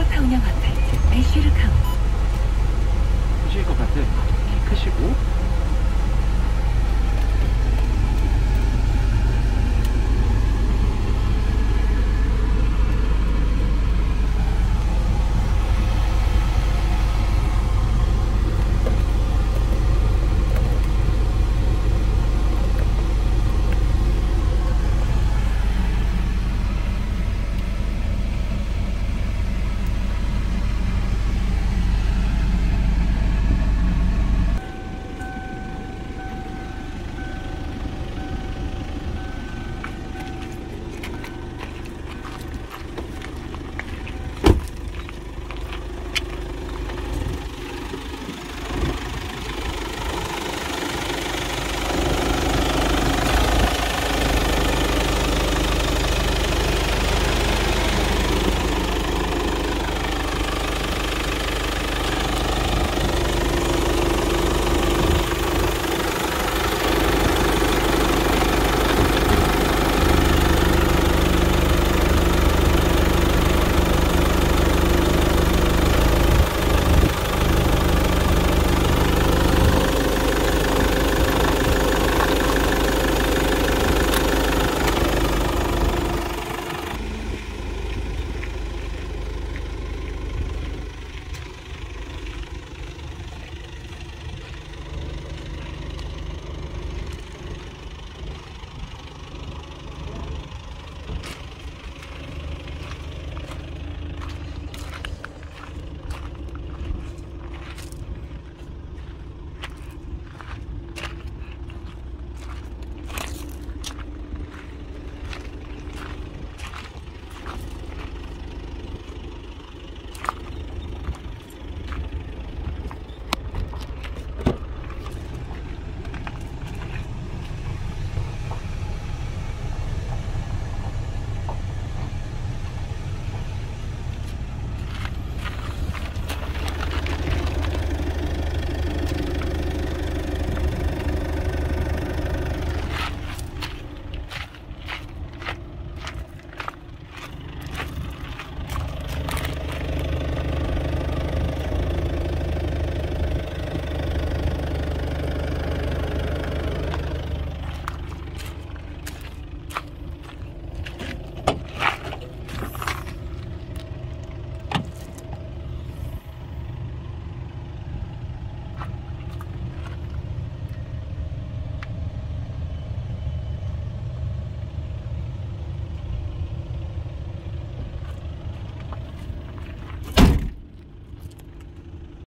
슈퍼타운형 아파트 애쉬르 카운트 크실 것 같은 키 크시고.